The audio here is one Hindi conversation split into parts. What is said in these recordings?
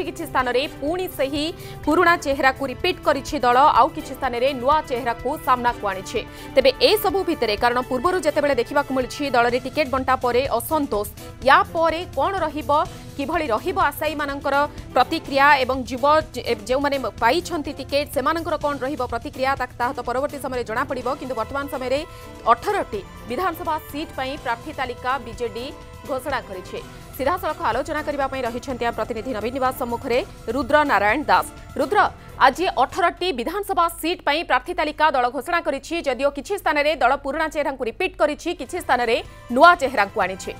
କିଛି କିଛି ସ୍ଥାନରେ ପୁଣି ସେହି ପୁରୁଣା ଚେହେରାକୁ ରିପିଟ୍ କରିଛି ଦଳ ଆଉ କିଛି ସ୍ଥାନରେ ନୂଆ ଚେହେରାକୁ ସାମ୍ନାକୁ ଆଣିଛି ତେବେ ଏସବୁ ଭିତରେ କାରଣ ପୂର୍ବରୁ ଯେତେବେଳେ ଦେଖିବାକୁ ମିଳିଛି ଦଳରେ ଟିକେଟ୍ ବଣ୍ଟା ପରେ ଅସନ୍ତୋଷ ୟା ପରେ କ'ଣ ରହିବ কিভাবে রহব আশায়ীমানকর প্রতিক্রিয়া এবং যুব যে পাইছন্তি টিকেট সেমানকর কোন রহব প্রতিক্রিয়া তাহত পরবর্তী সময়ে জনাপড়ব কিন্তু বর্তমান সময়ে অঠরটি বিধানসভা সিট পাই প্রার্থী তালিকা বিজেডি ঘোষণা করেছে ସିଧାସଳଖ ଆଲୋଚନା କରିବା ପାଇଁ ରହିଛନ୍ତି ଆମ ପ୍ରତିନିଧି ନବୀନ ନିବାସ ସମ୍ମୁଖରେ ରୁଦ୍ର ନାରାୟଣ ଦାସ ରୁଦ୍ର ଆଜି ଅଠରଟି ବିଧାନସଭା ସିଟ୍ ପାଇଁ ପ୍ରାର୍ଥୀ ତାଲିକା ଦଳ ଘୋଷଣା କରିଛି ଯଦିଓ କିଛି ସ୍ଥାନରେ ଦଳ ପୁରୁଣା ଚେହେରାଙ୍କୁ ରିପିଟ୍ କରିଛି କିଛି ସ୍ଥାନରେ ନୂଆ ଚେହେରାଙ୍କୁ ଆଣିଛି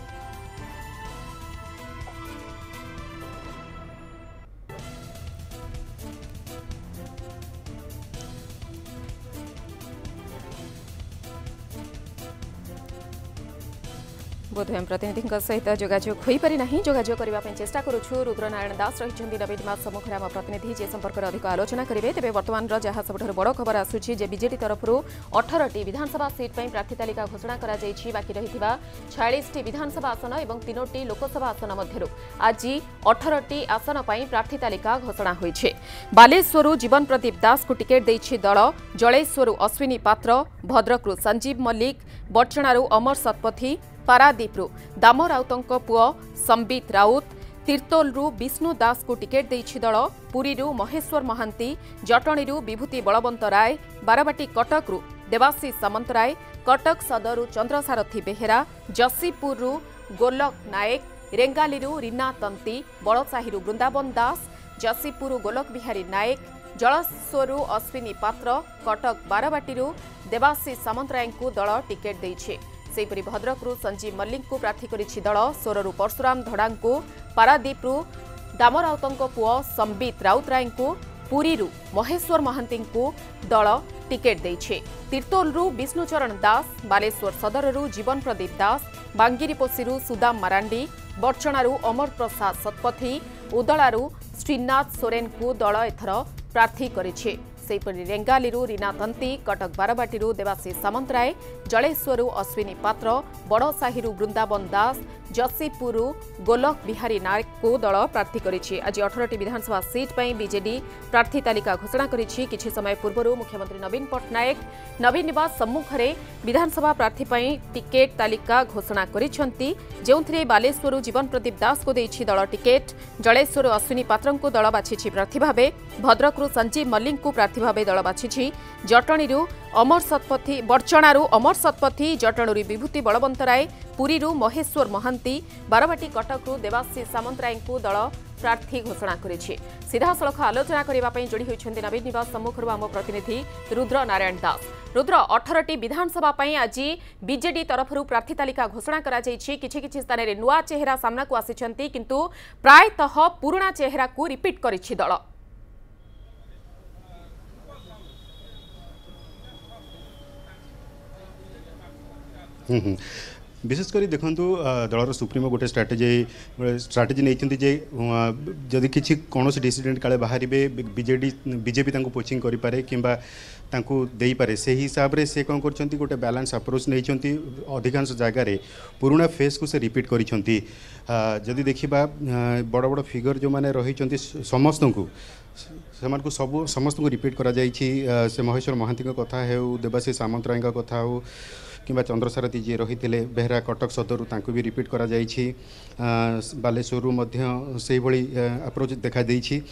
ବୋଧହୁଏ ପ୍ରତିନିଧିଙ୍କ ସହିତ ଯୋଗାଯୋଗ ହୋଇପାରି ନାହିଁ ଯୋଗାଯୋଗ କରିବା ପାଇଁ ଚେଷ୍ଟା କରୁଛୁ ରୁଦ୍ରନାରାୟଣ ଦାସ ରହିଛନ୍ତି ନବୀନ ସମ୍ମୁଖରେ ଆମ ପ୍ରତିନିଧି ଯେ ସମ୍ପର୍କରେ ଅଧିକ ଆଲୋଚନା କରିବେ ତେବେ ବର୍ତ୍ତମାନର ଯାହା ସବୁଠାରୁ ବଡ଼ ଖବର ଆସୁଛି ଯେ ବିଜେଡି ତରଫରୁ ଅଠରଟି ବିଧାନସଭା ସିଟ୍ ପାଇଁ ପ୍ରାର୍ଥୀ ତାଲିକା ଘୋଷଣା କରାଯାଇଛି ବାକି ରହିଥିବା ଛୟାଳିଶଟି ବିଧାନସଭା ଆସନ ଏବଂ ତିନୋଟି ଲୋକସଭା ଆସନ ମଧ୍ୟରୁ ଆଜି ଅଠରଟି ଆସନ ପାଇଁ ପ୍ରାର୍ଥୀ ତାଲିକା ଘୋଷଣା ହୋଇଛି ବାଲେଶ୍ୱରରୁ ଜୀବନ ପ୍ରଦୀପ ଦାସଙ୍କୁ ଟିକେଟ୍ ଦେଇଛି ଦଳ ଜଳେଶ୍ୱରରୁ ଅଶ୍ୱିନୀ ପାତ୍ର ଭଦ୍ରକରୁ ସଞ୍ଜୀବ ମଲ୍ଲିକ ବଡ଼ଚଣାରୁ ଅମର ଶତପଥୀ ପାରାଦୀପରୁ ଦାମ ରାଉତଙ୍କ ପୁଅ ସମ୍ବିତ ରାଉତ ତିର୍ତ୍ତୋଲରୁ ବିଷ୍ଣୁ ଦାସଙ୍କୁ ଟିକେଟ୍ ଦେଇଛି ଦଳ ପୁରୀରୁ ମହେଶ୍ୱର ମହାନ୍ତି ଜଟଣୀରୁ ବିଭୂତି ବଳବନ୍ତ ରାୟ ବାରବାଟୀ କଟକରୁ ଦେବାଶିଷ ସାମନ୍ତରାୟ କଟକ ସଦରରୁ ଚନ୍ଦ୍ରସାରଥୀ ବେହେରା ଜସିପୁରରୁ ଗୋଲକ ନାୟକ ରେଙ୍ଗାଲିରୁ ରୀନା ତନ୍ତି ବଳସାହିରୁ ବୃନ୍ଦାବନ ଦାସ ଜସିପୁରରୁ ଗୋଲକ ବିହାରୀ ନାୟକ ଜଳସ୍ୱରୁ ଅଶ୍ୱିନୀ ପାତ୍ର କଟକ ବାରବାଟୀରୁ ଦେବାଶିଷ ସାମନ୍ତରାୟଙ୍କୁ ଦଳ ଟିକେଟ୍ ଦେଇଛି सहीपरि भद्रकृ सञ्जीव मल्लिक प्रार्थी गरि परशुरम धडा पारादीप्री दामराउतको पू सम्बित राउतरायं पुरीहरू महेश्वर महान्तोल्रु विष्णुचरण दास बालेश्वर सदर रु जीवन प्रदीप दास बाङ्गिरिपोसि सुदाम माराण्डी बर्चणाहरू अमर प्रसाद शतपथी उदल श्रीनाथ सोरेन सोरेनको दल एथर प्रार्थी गरि ସେହିପରି ରେଙ୍ଗାଲିରୁ ରୀନା ତନ୍ତୀ କଟକ ବାରବାଟୀରୁ ଦେବାଶିଷ ସାମନ୍ତରାୟ ଜଳେଶ୍ୱରରୁ ଅଶ୍ୱିନୀ ପାତ୍ର ବଡ଼ସାହିରୁ ବୃନ୍ଦାବନ ଦାସ जशीपुर गोलक विहारी नायक को दल प्रार्थी कर आज अठरटी विधानसभा सीट पर विजे प्रार्थी तालिका घोषणा कर समय पूर्व मुख्यमंत्री नवीन पट्टनायक नवीन नवास सम्मुखें विधानसभा प्रार्थी टिकेट तालिका घोषणा करेश्वर जीवन प्रदीप दास को दल टिकेट जलेश्वर अश्विनी पात्र दल बाछि प्रार्थी भाव भद्रकू संजीव मल्लिक प्रार्थी भाव दल बाछि जटणी ଅମର ଶତପଥୀ ବର୍ଚଣାରୁ ଅମର ଶତପଥୀ ଜଟଣୁରୁ ବିଭୂତି ବଳବନ୍ତରାୟ ପୁରୀରୁ ମହେଶ୍ୱର ମହାନ୍ତି ବାରବାଟୀ କଟକରୁ ଦେବାଶ୍ରୀ ସାମନ୍ତରାୟଙ୍କୁ ଦଳ ପ୍ରାର୍ଥୀ ଘୋଷଣା କରିଛି ସିଧାସଳଖ ଆଲୋଚନା କରିବା ପାଇଁ ଯୋଡ଼ି ହୋଇଛନ୍ତି ନବୀନ ନିବାସ ସମ୍ମୁଖରୁ ଆମ ପ୍ରତିନିଧି ରୁଦ୍ର ନାରାୟଣ ଦାସ ରୁଦ୍ର ଅଠରଟି ବିଧାନସଭା ପାଇଁ ଆଜି ବିଜେଡି ତରଫରୁ ପ୍ରାର୍ଥୀ ତାଲିକା ଘୋଷଣା କରାଯାଇଛି କିଛି କିଛି ସ୍ଥାନରେ ନୂଆ ଚେହେରା ସାମ୍ନାକୁ ଆସିଛନ୍ତି କିନ୍ତୁ ପ୍ରାୟତଃ ପୁରୁଣା ଚେହେରାକୁ ରିପିଟ୍ କରିଛି ଦଳ विशेषकर देखो दल सुप्रीमो गोटे स्ट्राटेजी स्ट्राटेजी नहीं जदि किसी कौन डिडेंट काले बाहर बजे बीजेपी पोचिंग करें कि पारे से ही हिसाब से कौन कर गोटे बैलान्स आप्रोच नहीं अधिकांश जगार पुराणा फेस को से रिपीट करी देखा बड़ बड़ फिगर जो मैंने रही समस्त को सब समस्त को रिपीट कर महेश्वर महांती कथ देवाशी सामंतराय कथ हो कि चंद्रसारथी जी रही थे बेहरा कटक सदर तक भी रिपीट कर बालेश्वर से आप्रोच देखा देखाई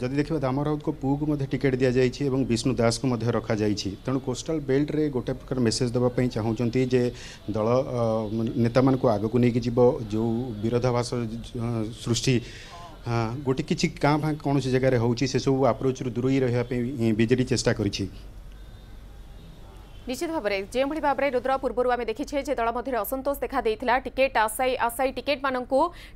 जदि देखा दाम राउत को पु को टिकेट दि जाए विष्णु दास को रखाई तेणु कोस्टाल बेल्ट्रे गोटे प्रकार मेसेज देवाई चाहूँ जे दल नेता आग को लेकिन जीव जो विरोधाभास सृष्टि गोटे कि जगह हो कौन आप्रोच रु दूरे रहा बजे चेस्टा कर নিশ্চিত ভাবে যেভাবে ভাবে রুদ্র পূর্বর আমি দেখিছে যে দল মধ্যে অসন্তোষ দেখা দিয়েছিল টিকেট আশায়ী আশায়ী টিকেট মানুষ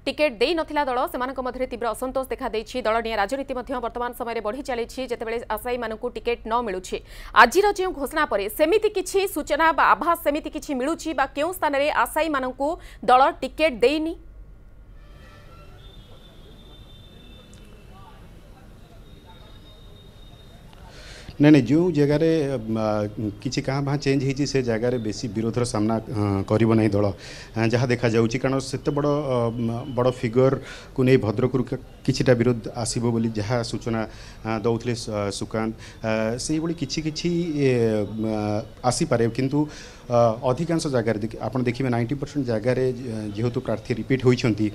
টিকেট দিয়ে নথিলা দল সে মধ্যে তীব্র অসন্তোষ দেখা দিয়েছে দল নিয়ে রাজনীতি মধ্যে বর্তমান সময় বড়ি চালিছে যেতবে আশায়ী মানুষ টিকেট ন মিলুছে আজির যে ঘোষণা পরে সেমিতি কিছু সূচনা বা আভাস সেমিতি কিছু মিলুছি বা কেউ স্থানের আশায়ী মানুষ দল টিকেট দেইনি नहीं नहीं जो जगार किसी कह भाँ चेज हो जगार बेस विरोधर सामना करना दल जहाँ देखा जाते बड़ बड़ फिगर को नहीं भद्रक କିଛିଟା ବିରୋଧ ଆସିବ ବୋଲି ଯାହା ସୂଚନା ଦେଉଥିଲେ ସୁକାନ୍ତ ସେଇଭଳି କିଛି କିଛି ଆସିପାରେ କିନ୍ତୁ ଅଧିକାଂଶ ଜାଗାରେ ଆପଣ ଦେଖିବେ ନାଇଣ୍ଟି ପରସେଣ୍ଟ ଜାଗାରେ ଯେହେତୁ ପ୍ରାର୍ଥୀ ରିପିଟ୍ ହୋଇଛନ୍ତି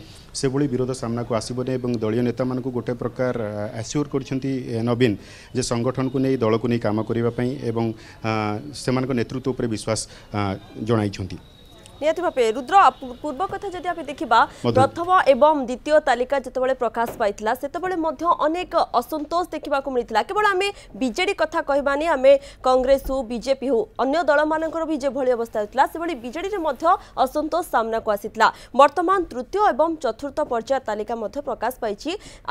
ସେଭଳି ବିରୋଧ ସାମ୍ନାକୁ ଆସିବନି ଏବଂ ଦଳୀୟ ନେତାମାନଙ୍କୁ ଗୋଟେ ପ୍ରକାର ଆସ୍ୟୋର କରିଛନ୍ତି ନବୀନ ଯେ ସଂଗଠନକୁ ନେଇ ଦଳକୁ ନେଇ କାମ କରିବା ପାଇଁ ଏବଂ ସେମାନଙ୍କ ନେତୃତ୍ୱ ଉପରେ ବିଶ୍ୱାସ ଜଣାଇଛନ୍ତି নিহতি ভাবে রুদ্র পূর্ব কথা যদি আপনি দেখিবা প্রথম এবং দ্বিতীয় তালিকা যেতবে প্রকাশ পাই সেতবে অনেক অসন্তোষ দেখা কেবল আমি বিজেডি কথা কহবানি আমি কংগ্রেস হু বিজেপি হু অন্য দল মানুষ বি যেভাবে অবস্থা হয়েছিল সেভাবে বিজেডি অসন্তোষ সামনাকু আসিলা বর্তমান তৃতীয় এবং চতুর্থ পর্যায় তালিকা প্রকাশ পাই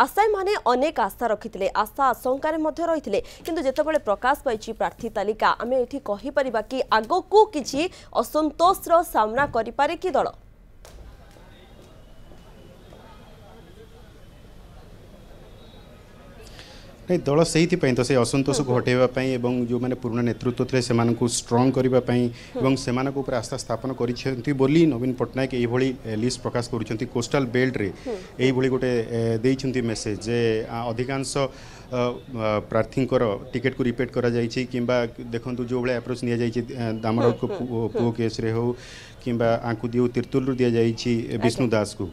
আশায়ী মানে অনেক আশা রক্ষিলে আশা আশঙ্কার রয়েছে কিন্তু যেতবে প্রকাশ পাই প্রার্থী তালিকা আমি এটি কহিপার কি আগকু কিছু অসন্তোষর সামনা ସାମ୍ନା କରିପାରେ କି ଦଳ ନାଇଁ ଦଳ ସେଇଥିପାଇଁ ତ ସେ ଅସନ୍ତୋଷକୁ ହଟେଇବା ପାଇଁ ଏବଂ ଯେଉଁମାନେ ପୁରୁଣା ନେତୃତ୍ୱ ଥିଲେ ସେମାନଙ୍କୁ ଷ୍ଟ୍ରଙ୍ଗ କରିବା ପାଇଁ ଏବଂ ସେମାନଙ୍କ ଉପରେ ଆସ୍ଥା ସ୍ଥାପନ କରିଛନ୍ତି ବୋଲି ନବୀନ ପଟ୍ଟନାୟକ ଏଇଭଳି ଲିଷ୍ଟ ପ୍ରକାଶ କରୁଛନ୍ତି କୋଷ୍ଟାଲ ବେଲ୍ଟରେ ଏଇଭଳି ଗୋଟେ ଦେଇଛନ୍ତି ମେସେଜ ଯେ ଅଧିକାଂଶ ପ୍ରାର୍ଥୀଙ୍କର ଟିକେଟ୍କୁ ରିପେଟ୍ କରାଯାଇଛି କିମ୍ବା ଦେଖନ୍ତୁ ଯେଉଁଭଳିଆ ଆପ୍ରୋଚ୍ ନିଆଯାଇଛି ଆମର ପୁଅ କେସ୍ରେ ହେଉ କିମ୍ବା ଆଙ୍କୁ ଦିଉ ତିର୍ତ୍ତୁଲରୁ ଦିଆଯାଇଛି ବିଷ୍ଣୁ ଦାସକୁ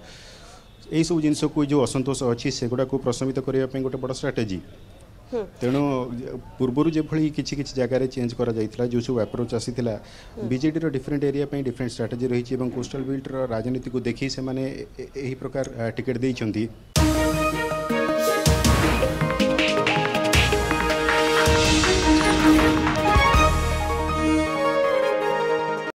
यही सब जिन जो असंतोष अच्छी से गुड़ाक प्रशमित करने गोटे बड़ स्ट्राटेजी तेणु पूर्वर जो भाई कि जगह चेंज कर जो सब आप्रोच आसी बजेर डिफरेन्ट एरिया डिफरेन्ट स्ट्राटेजी रही है और कोस्टाल बिल्टर राजनीति को देखी से मैंने प्रकार टिकेट देखते